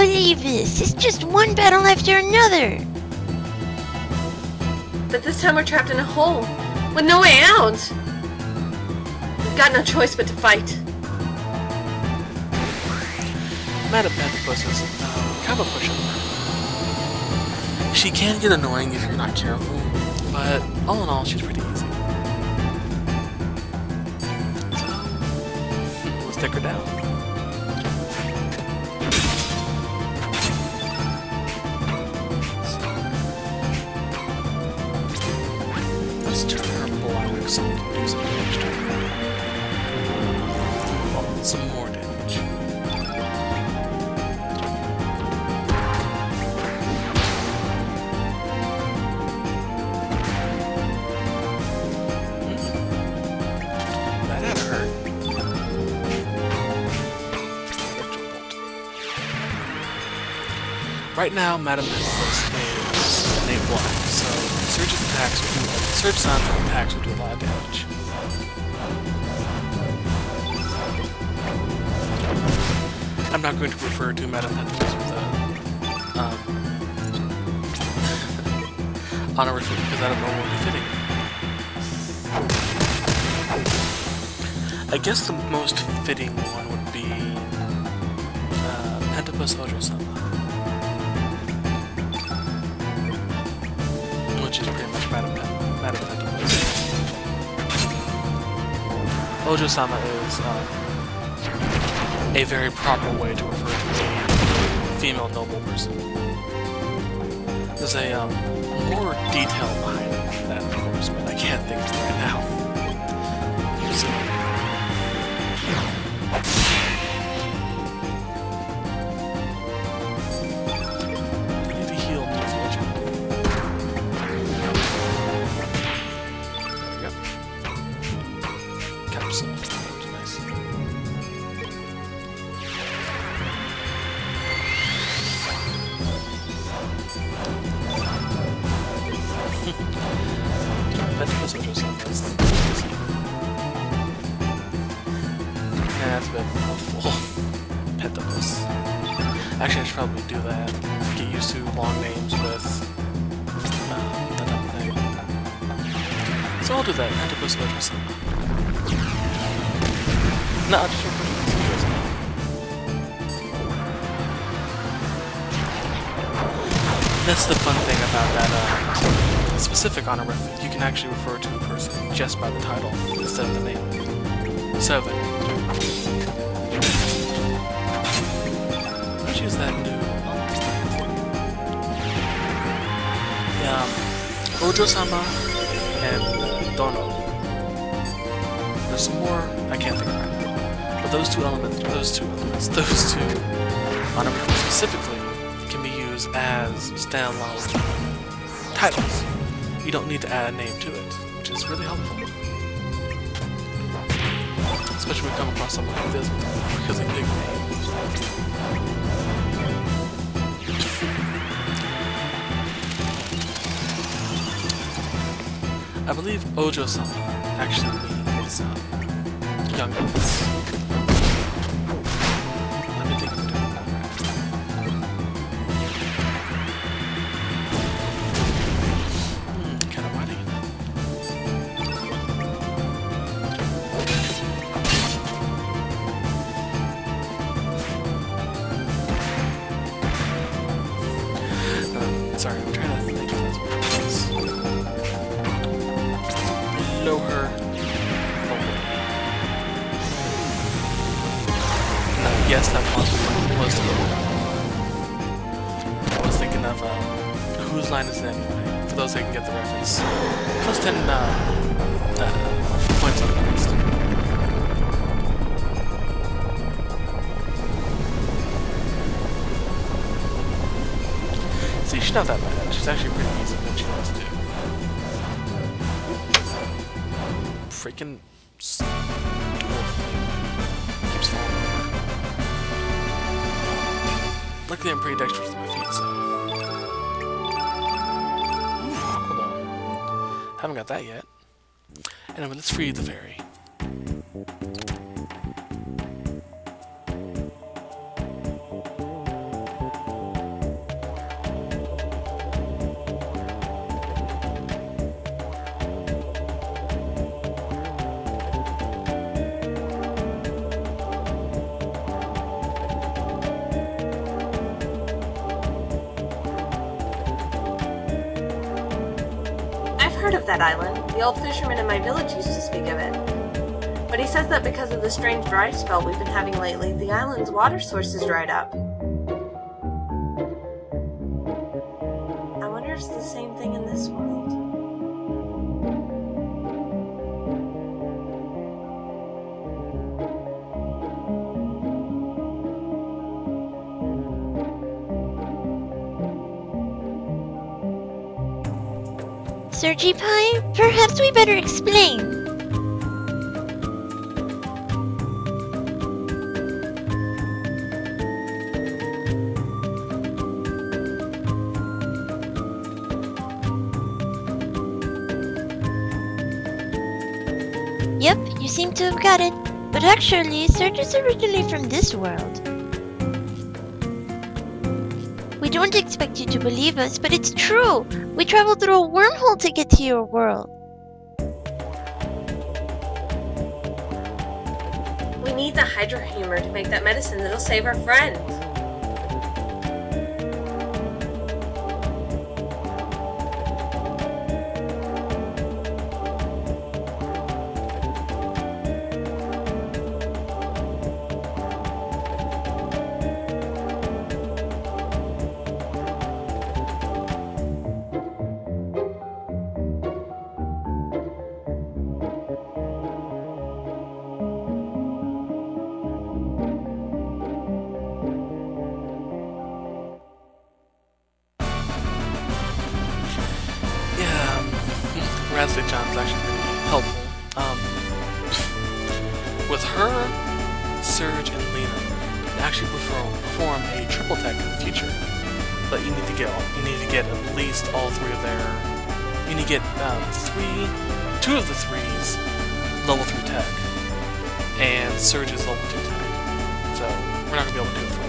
believe this. It's just one battle after another. But this time we're trapped in a hole with no way out. We've got no choice but to fight. Madam Pentapus is uh, kind of a pushover. She can get annoying if you're not careful, but all in all, she's pretty easy. So, let's take her down. Some damage to some more damage. That had to hurt. Right now, Madam Pentapus is named Black, so Attacks will do Serge Sound attacks will do a lot of damage. I'm not going to refer to Madam Pentapus with a um, honorific because I don't know what would be fitting. I guess the most fitting one would be uh, Pentapus Hojo-sama. Which is pretty much Madam. Hojo-sama is uh, a very proper way to refer to a female noble person. There's a um, more detail Pentapus Ojo Sunrise. Yeah, that's a bit. Pentapus. Actually, I should probably do that. Get used to long names with uh, that type of thing. So I'll do that. Sama. No, I'll just That's the fun thing about that uh, specific honorific. You can actually refer to a person just by the title instead of the name. Seven. Let's use that new. Yeah, um, Ojo-sama and Dono. There's some more I can't think of right now. But those two elements, those two elements, those two honorifics specifically can be as standalone titles. You don't need to add a name to it, which is really helpful. Especially when you come across something like this because really big name. I believe Ojo-sama actually means um, young ones. Yes, that was the I was thinking of um, whose line is it anyway, for those that can get the reference. Plus 10 uh, uh, points on the list. See, she's not that bad. She's actually pretty easy what she wants to. Freaking Luckily, I'm pretty dexterous with my feet, so. Ooh. Haven't got that yet. Anyway, let's free the fairy. That island. The old fisherman in my village used to speak of it. But he says that because of the strange dry spell we've been having lately, the island's water source has dried up. I wonder if it's the same thing in this world. Sergi Pie, perhaps we better explain. Yep, you seem to have got it. But actually, Serge is originally from this world. Don't expect you to believe us, but it's true. We traveled through a wormhole to get to your world. We need the Hydra humor to make that medicine that'll save our friend. John's actually really helpful. Um, with her, Serge, and Leena, they actually perform, perform a triple tech in the future. But you need to get you need to get at least all three of their. You need to get um, three, two of the threes, level three tech, and Serge is level two tech. So we're not gonna be able to do it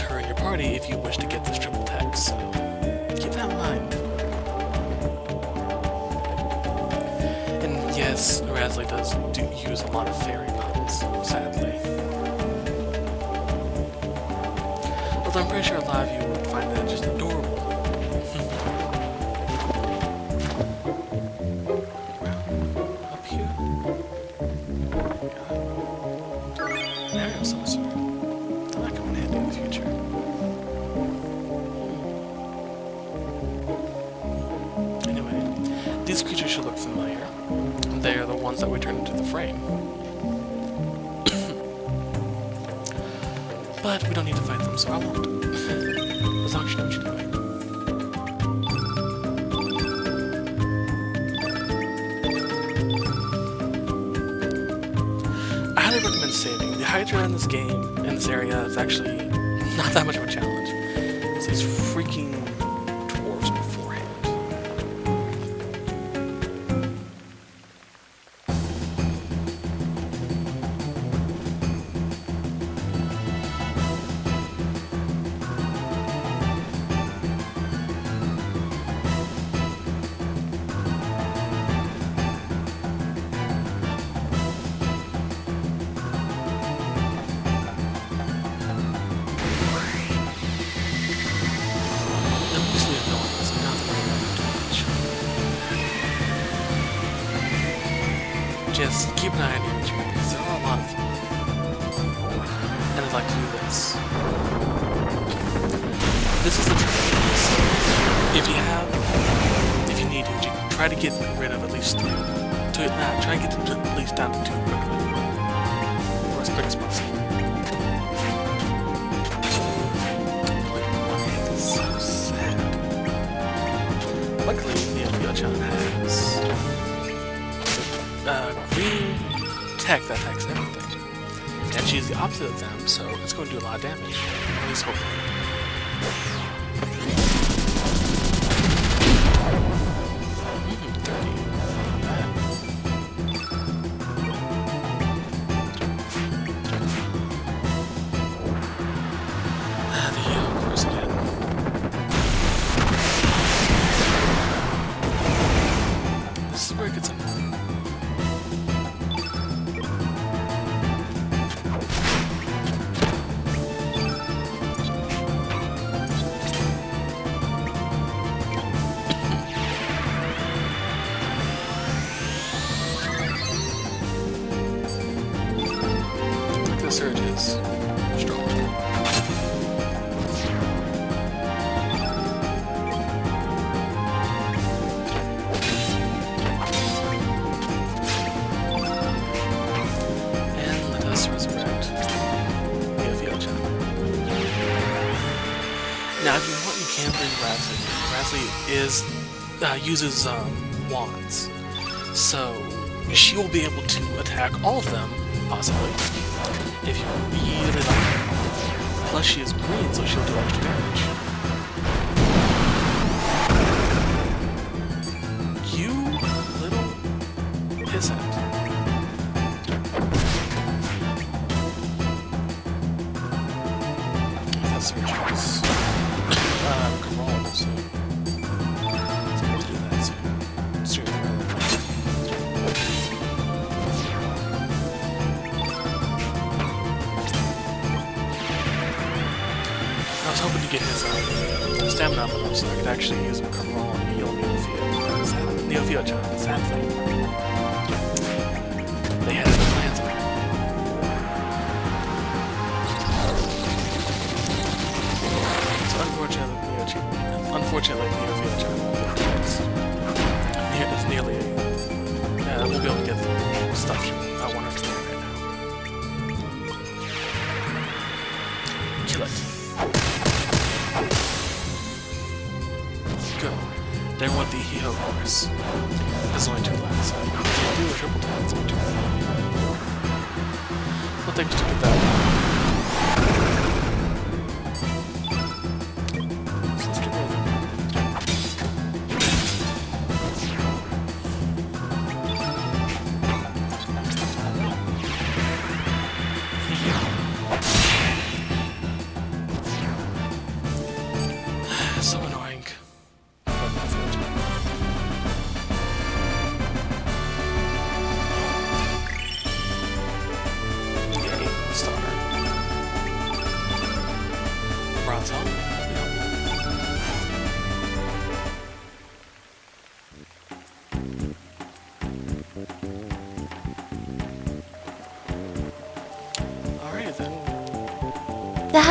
her in your party if you wish to get this triple tech, so keep that in mind. And yes, Razzly does do use a lot of fairy puns, sadly. Although I'm pretty sure a lot of you would find that just adorable. In the future. Anyway, these creatures should look familiar. They are the ones that we turned into the frame. but we don't need to fight them, so I won't. as long as you know what highly recommend saving. The Hydra in this game, in this area, is actually not that much of a challenge. It's freaking Your injury, because there are a lot of them. And I'd like to do this. This is the trick. If you have, if you need you try to get rid of at least three. To, nah, try to get them to at least down to two quickly. Or as quick as possible. Luckily, the Yochan has uh, green tech that attacks everything. And she's the opposite of them, so it's going to do a lot of damage. At least hopefully. Is strong. And let us resurrect NeoFio. Now, if you want, you can bring Razzly. Razzly is uh, uses um, wands, so she will be able to attack all of them, possibly, if you really like her. Plus, she is green, so she'll do extra damage. You little pissant. That's surgeries. Uh, Carol, so. Get his uh, stamina up enough so I could actually use Carol and heal NeoFio. Sad- NeoFio John, sadly. Thanks to get that.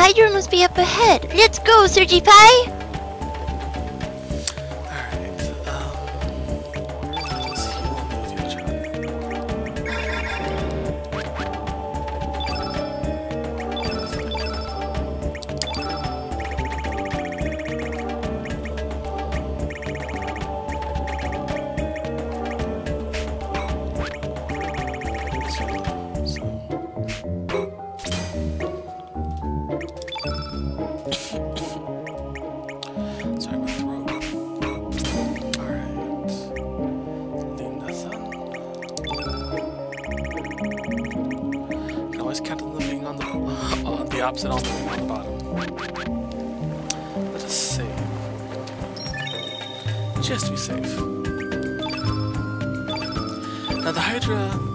Hydra must be up ahead. Let's go, Sergi Pie! Them being on the bottom. Let us save. Just to be safe. Now the Hydra